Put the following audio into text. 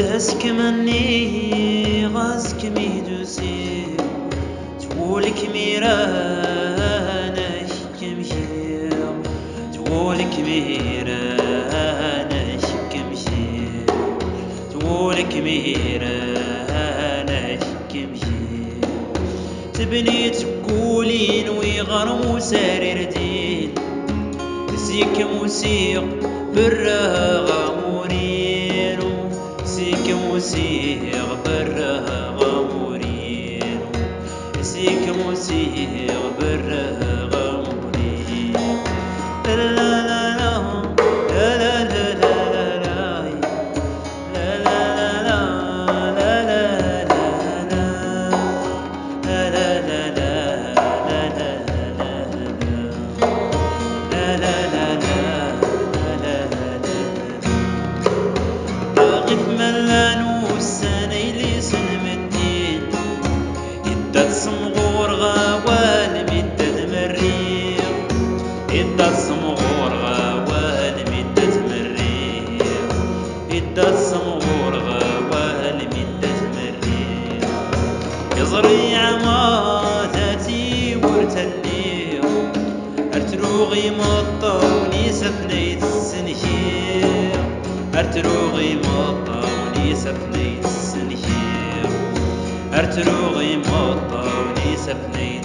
قداسك مني غازك ميدوسي تقولك ميرانك كمشير تقولك ميرانك كمشير تقولك ميرانك كمشير تبني تقولين ويغرمو سارير دين زيك موسيق بالرغم موسي غبر غموري سيك موسي غبر غموري لا لا لا لا لا لا la la مدة الصمغور غوال مدة مريم يزري عماتتي ورتني أرتروغي مطوني سفنيت السنخير أرتروغي مطوني سفنيت السنخير أرتروغي سفنيت